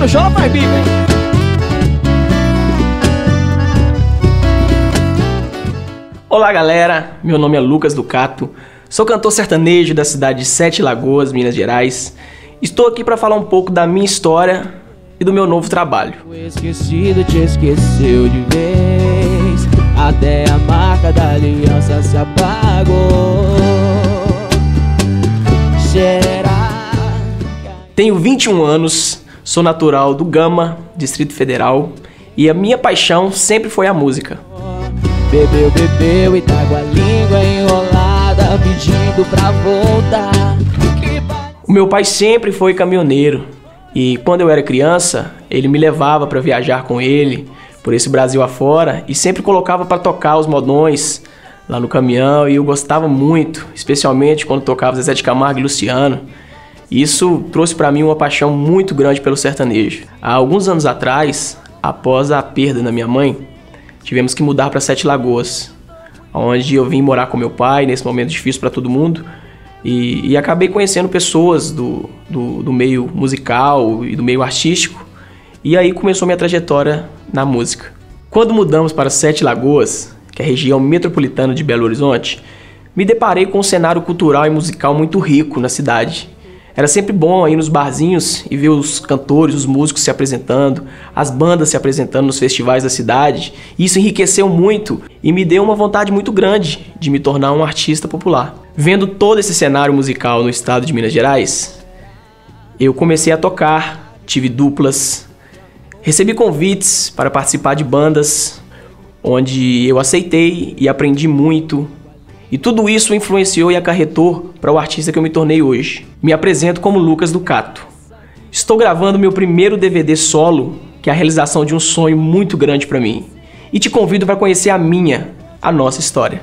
no chão, ela faz bico, hein? Olá galera, meu nome é Lucas Ducato, sou cantor sertanejo da cidade de Sete Lagoas, Minas Gerais. Estou aqui para falar um pouco da minha história e do meu novo trabalho. O esquecido te esqueceu de vez, até a marca da aliança se apagou. Será? Tenho 21 anos, sou natural do Gama, Distrito Federal, e a minha paixão sempre foi a música. Bebeu, bebeu e tá com a língua enrolada, pedindo pra voltar. O meu pai sempre foi caminhoneiro e quando eu era criança, ele me levava para viajar com ele por esse Brasil afora e sempre colocava para tocar os modões lá no caminhão e eu gostava muito, especialmente quando tocava Zezé de Camargo e Luciano. Isso trouxe para mim uma paixão muito grande pelo sertanejo. Há alguns anos atrás, após a perda da minha mãe, tivemos que mudar para Sete Lagoas, onde eu vim morar com meu pai nesse momento difícil para todo mundo. E, e acabei conhecendo pessoas do, do, do meio musical e do meio artístico. E aí começou minha trajetória na música. Quando mudamos para Sete Lagoas, que é a região metropolitana de Belo Horizonte, me deparei com um cenário cultural e musical muito rico na cidade. Era sempre bom ir nos barzinhos e ver os cantores, os músicos se apresentando, as bandas se apresentando nos festivais da cidade. Isso enriqueceu muito e me deu uma vontade muito grande de me tornar um artista popular. Vendo todo esse cenário musical no estado de Minas Gerais, eu comecei a tocar, tive duplas, recebi convites para participar de bandas, onde eu aceitei e aprendi muito. E tudo isso influenciou e acarretou para o artista que eu me tornei hoje. Me apresento como Lucas Ducato. Estou gravando meu primeiro DVD solo, que é a realização de um sonho muito grande para mim. E te convido para conhecer a minha, a nossa história.